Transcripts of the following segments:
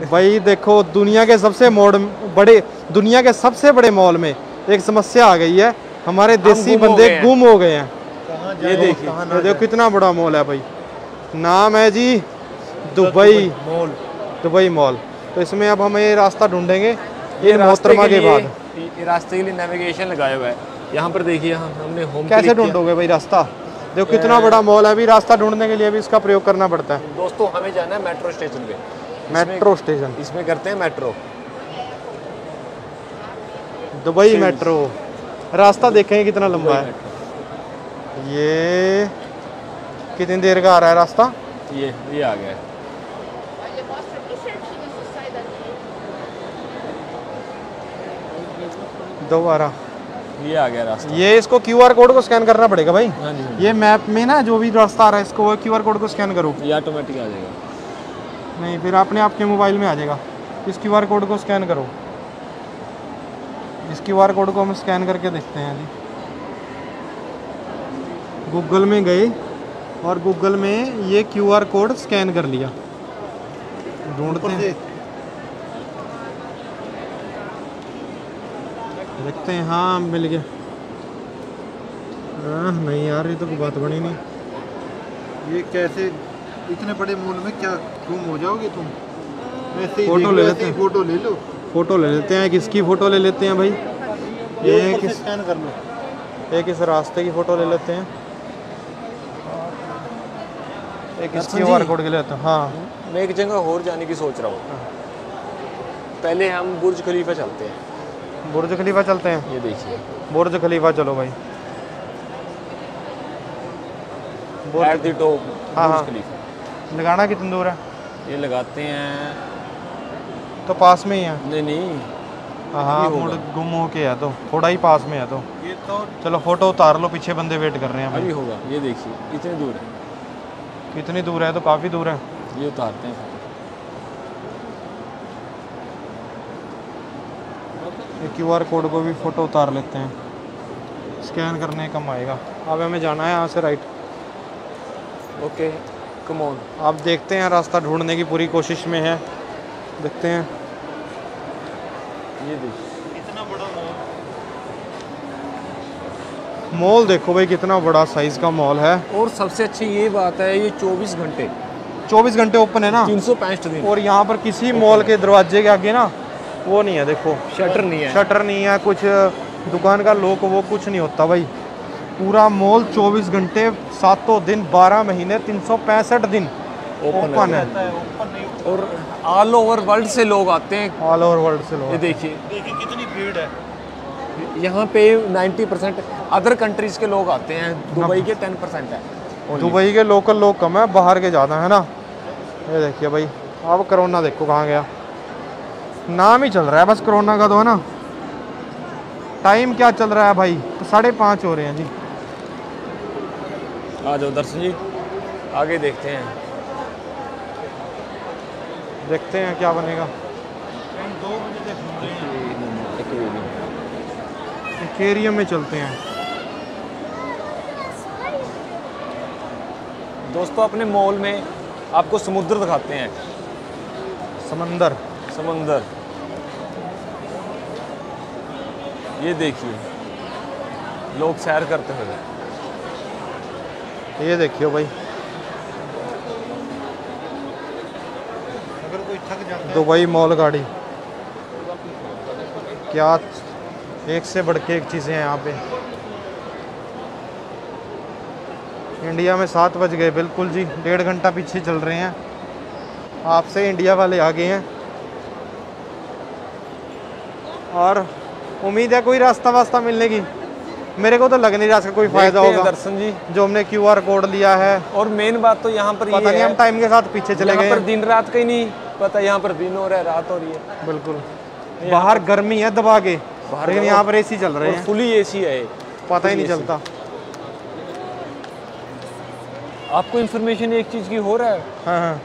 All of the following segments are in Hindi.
भाई देखो दुनिया के सबसे मोड़ बड़े दुनिया के सबसे बड़े मॉल में एक समस्या आ गई है। हमारे देसी बंदे गुम हो गए हैं। ये देखिए। ये देखो कितना बड़ा मॉल है भाई। नाम है जी दुबई। मॉल। Dubai mall. तो इसमें अब हमें ये रास्ता ढूंढेंगे। ये मोहतरमा के बाद। ये रास्ते के लिए नेविगेशन लगाया हुआ है। यहाँ पर देखिए हम हमने होम कैसे ढूंढोगे भाई रास्ता? देखो कितना बड़ा मॉल है। अभी रास्ता ढूँढने के लिए भी इसका प्रयोग करना पड़ता है। दोस्तों हमें जाना है मेट्रो स्टेशन पे। Metro station. इसमें करते हैं मेट्रो। Dubai metro. रास्ता देखेंगे कितना लंबा है। ये कितनी देर का आ रहा है रास्ता? ये ये आ गया. दोबारा। ये आ गया रास्ता। ये इसको क्यूआर कोड को स्कैन करना पड़ेगा भाई। हाँ जी हाँ ये मैप में ना जो भी रास्ता आ रहा है इसको क्यूआर कोड को स्कैन करो। ये ऑटोमेटिक आ जाएगा। नहीं फिर अपने आपके मोबाइल में आ जाएगा। इस क्यू कोड को स्कैन करो। इस क्यू कोड को हम स्कैन करके देखते हैं जी। गूगल में गए और गूगल में ये क्यूआर कोड स्कैन कर लिया। ढूंढते हैं। देखते हैं हाँ मिल गया हाँ, नहीं यार ये तो कोई बात बनी नहीं। ये कैसे इतने बड़े मॉल में क्या गुम हो जाओगे तुम? ही फ़ोटो ले लेते हैं। फ़ोटो ले लो। फ़ोटो ले लेते हैं किसकी फ़ोटो ले लेते हैं भाई? ये किस स्कैन कर लो। एक इस रास्ते की फ़ोटो ले लेते हैं। एक इस दर्शन क्यू आर कोड के लेते हैं हाँ। मैं एक जगह और जाने की सोच रहा हूँ। पहले हम बुर्ज खलीफा चलते हैं। बुर्ज खलीफा चलते हैं? ये देखिए। बुर्ज खलीफा चलो भाई। बुर्ज एट द टॉप हाँ, हाँ। लगाना कितनी दूर है? ये लगाते हैं। तो पास में ही है। नहीं नहीं। हाँ हाँ मुड़ गुम हो के है तो थोड़ा ही पास में है तो। ये तो चलो फ़ोटो उतार लो पीछे बंदे वेट कर रहे हैं। अभी होगा ये देखिए इतनी दूर है। कितनी दूर है तो काफ़ी दूर है। ये उतारते हैं। ये क्यू आर कोड को भी फ़ोटो उतार लेते हैं। स्कैन करने कम आएगा। अब हमें जाना है यहाँ से राइट ओके कम ऑन आप देखते हैं रास्ता ढूँढने की पूरी कोशिश में है। देखते हैं। ये देखिए इतना बड़ा मॉल मॉल देखो भाई कितना बड़ा साइज़ का मॉल है। और सबसे अच्छी ये बात है ये 24 घंटे। 24 घंटे ओपन है ना? तीन सौ पैंसठ दिन। और यहाँ पर किसी मॉल के दरवाजे के आगे ना वो नहीं है देखो। शटर नहीं है। शटर नहीं है कुछ दुकान का लोक वो कुछ नहीं होता भाई। पूरा मॉल 24 घंटे सातों दिन 12 महीने तीन सौ पैंसठ दिन ओपन है है। और ऑल ओवर वर्ल्ड से लोग आते हैं। ऑल ओवर वर्ल्ड से ये लोग देखिए। देखिए कितनी भीड़ है। यहाँ पे 90 परसेंट अदर कंट्रीज़ के लोग आते हैं। दुबई के 10 परसेंट है। दुबई के लोकल लोग कम है बाहर के ज़्यादा है ना। ये देखिए भाई अब कोरोना देखो कहाँ गया। नाम ही चल रहा है बस कोरोना का तो है ना। टाइम क्या चल रहा है भाई? साढ़े पाँच हो रहे हैं जी। आ जाओ दर्शन जी आगे देखते हैं। देखते हैं क्या बनेगा। हम दो बजे एक्वेरियम में चलते हैं। दोस्तों अपने मॉल में आपको समुद्र दिखाते हैं। समंदर। समंदर। ये देखिए लोग सैर करते हुए। ये देखियो भाई। अगर कोई थक जाता दुबई मॉल गाड़ी। क्या एक से बढ़ के एक चीज़ें हैं यहाँ पे। इंडिया में सात बज गए बिल्कुल जी डेढ़ घंटा पीछे चल रहे हैं। आपसे इंडिया वाले आ गए हैं। और उम्मीद है कोई रास्ता वास्ता मिलने की। मेरे को तो लग नहीं रहा इसका कोई फ़ायदा होगा। दर्शन जी। जो हमने क्यू आर कोड लिया है। और मेन बात तो यहाँ पर पता नहीं हम टाइम के साथ पीछे चले गए। दिन रात का ही नहीं पता यहाँ पर दिन हो रहा है रात हो रही है। बिल्कुल। बाहर गर्मी है दबा के। बाहर लेकिन यहाँ पर एसी चल रहे हैं। फुली एसी है पता ही नहीं चलता। आपको इन्फॉर्मेशन एक चीज़ की हो रहा है? हाँ हाँ।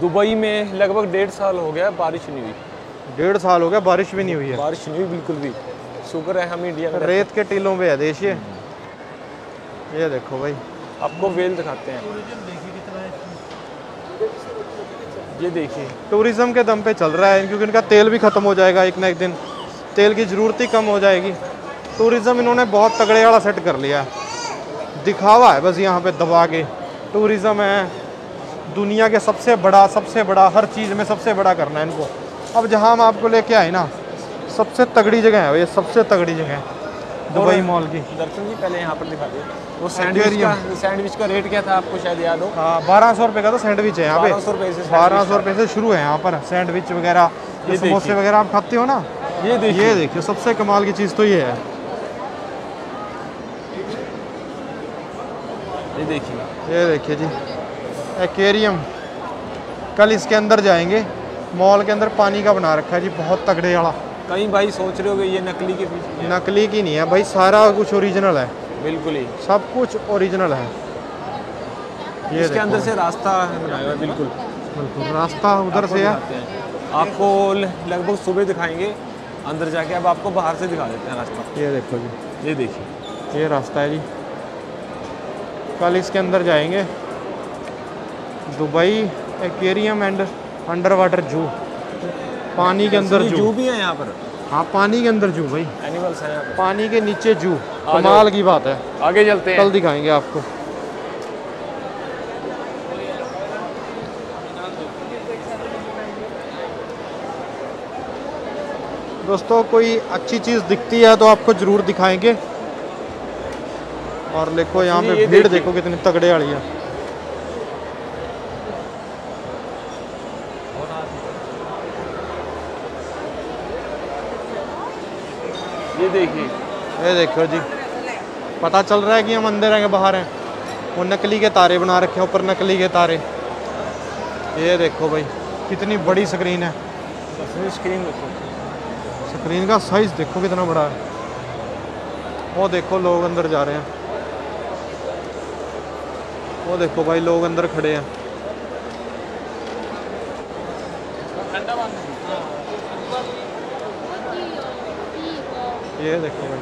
दुबई में लगभग डेढ़ साल हो गया बारिश नहीं हुई। डेढ़ साल हो गया बारिश भी नहीं हुई है। बारिश नहीं हुई बिल्कुल भी। शुक्र है हम इंडिया में रेत के टीलों पे है देश ये ये देखो भाई। आपको वेल दिखाते हैं। ये देखिए। टूरिज़्म के दम पे चल रहा है क्योंकि इनका तेल भी ख़त्म हो जाएगा एक ना एक दिन। तेल की ज़रूरत ही कम हो जाएगी। टूरिज़्म इन्होंने बहुत तगड़े वाला सेट कर लिया है। दिखावा है बस यहाँ पे दबा के। टूरिज़्म है दुनिया के सबसे बड़ा सबसे बड़ा हर चीज़ में सबसे बड़ा करना है इनको। अब जहाँ हम आपको लेके आए ना सबसे तगड़ी जगह है ये सबसे तगड़ी जगह है दुबई मॉल की। दर्शन जी पहले यहाँ पर दिखा दिए। वो सैंडविच का सैंडविच का रेट क्या था आपको शायद याद हो? हाँ बारह सौ रुपये का तो सैंडविच है यहाँ पे। 1200 रुपए से बारह सौ रुपये से शुरू है यहाँ पर सैंडविच वगैरह ये समोसे वगैरह आप खाते हो ना? ये देखिए। ये देखिए सबसे कमाल की चीज़ तो ये है। ये देखिए। ये देखिए जी एक्वेरियम कल इसके अंदर जाएँगे मॉल के अंदर पानी का बना रखा है जी बहुत तगड़े वाला। कई भाई सोच रहे हो ये नकली के नकली की नहीं है भाई सारा कुछ ओरिजिनल है। बिल्कुल ही। सब कुछ ओरिजिनल है। ये इसके अंदर से रास्ता बनाया हुआ बिल्कुल। बिल्कुल रास्ता उधर से है। आपको लगभग सुबह दिखाएँगे अंदर जाके अब आपको बाहर से दिखा देते हैं रास्ता। ये देखो जी। ये देखिए। ये रास्ता है जी। कल इसके अंदर जाएँगे। Dubai aquarium and under water zoo. पानी के अंदर जू। जू भी है यहाँ पर? हाँ पानी के अंदर जू भाई। एनिमल्स हैं यहाँ पर। पानी के नीचे जू। कमाल की बात है। आगे चलते हैं। कल दिखाएँगे आपको। दोस्तों कोई अच्छी चीज़ दिखती है तो आपको ज़रूर दिखाएँगे। और देखो यहाँ पे भीड़ देखो कितनी तगड़े वाली है। ये देखिए। ये देखो जी। पता चल रहा है कि हम अंदर हैं बाहर हैं। वो नकली के तारे बना रखे हैं ऊपर नकली के तारे। ये देखो भाई कितनी बड़ी स्क्रीन है। स्क्रीन देखो। स्क्रीन का साइज़ देखो कितना बड़ा है। वो देखो लोग अंदर जा रहे हैं। वो देखो भाई लोग अंदर खड़े हैं। ये देखो भाई।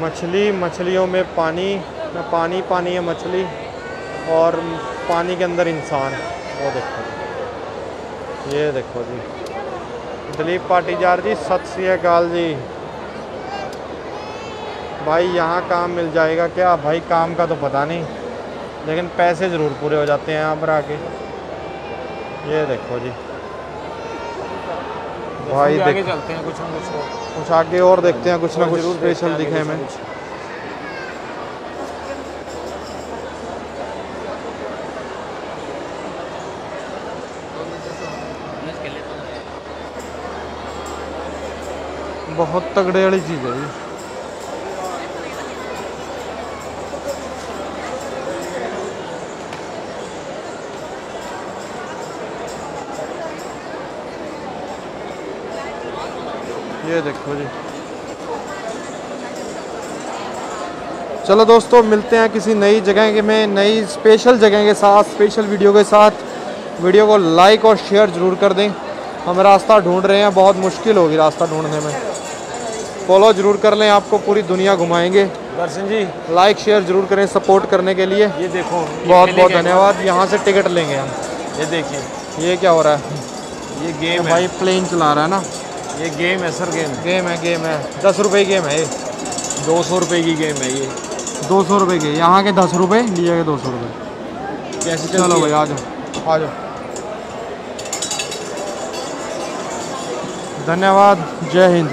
मछली, मछलियों में पानी में पानी पानी है मछली और पानी के अंदर इंसान वो देखो ये देखो जी। दिलीप पाटीजार जी, सत श्री अकाल जी। भाई, यहाँ काम मिल जाएगा क्या? भाई, काम का तो पता नहीं, लेकिन पैसे ज़रूर पूरे हो जाते हैं यहाँ पर आके। ये देखो जी। भाई भाई देख। चलते हैं कुछ ना कुछ कुछ आगे और देखते हैं कुछ ना कुछ स्पेशल दिखे हमें। बहुत तगड़े वाली चीज़ है ये। ये देखो जी। चलो दोस्तों मिलते हैं किसी नई जगह के में नई स्पेशल जगह के साथ स्पेशल वीडियो के साथ। वीडियो को लाइक और शेयर ज़रूर कर दें। हम रास्ता ढूंढ रहे हैं बहुत मुश्किल होगी रास्ता ढूँढने में। फॉलो ज़रूर कर लें आपको पूरी दुनिया घुमाएँगे। दर्शन जी। लाइक शेयर ज़रूर करें सपोर्ट करने के लिए। ये देखो ये बहुत बहुत धन्यवाद। यहाँ से टिकट लेंगे हम। ये देखिए। ये क्या हो रहा है? ये गेम भाई प्लेन चला रहा है ना। ये गेम है सर गेम गेम है गेम है. दस रुपये की गेम है ये. दो सौ रुपये की गेम है ये. दो सौ रुपये की. यहाँ के दस रुपये लिए के दो सौ रुपये कैसे चलो भाई आ जाओ. आ जाओ. धन्यवाद. जय हिंद.